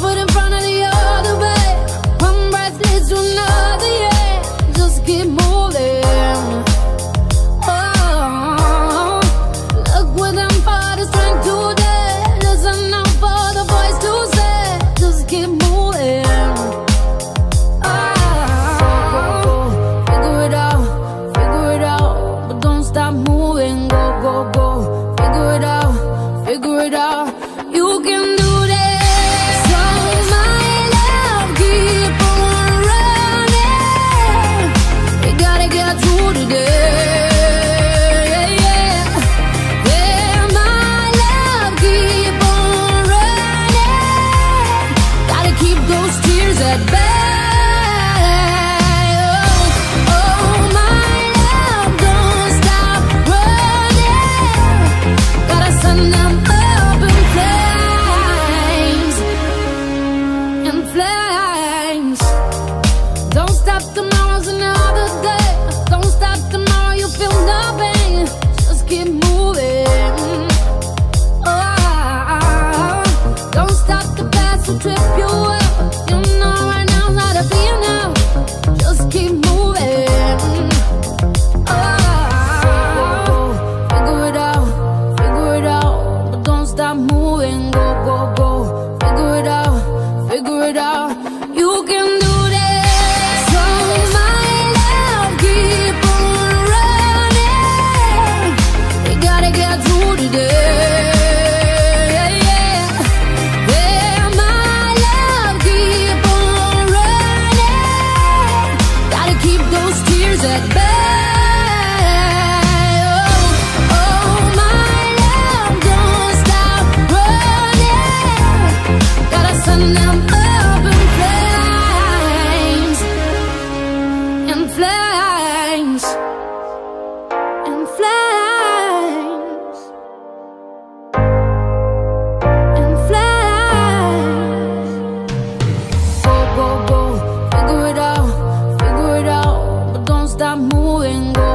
foot in front of the other way One breath leads to another, yeah. Just keep moving. Oh, look what I'm part strength today. to do Listen out for the voice to say. Just keep moving. Oh, figure it out, figure it out. But don't stop moving, go, go, go. Figure it out, figure it out. Those tears stop moving. Go, go, go. Figure it out, figure it out. You can do this. So my love, keep on running. Gotta get through today. Keep those tears at bay. Stop moving.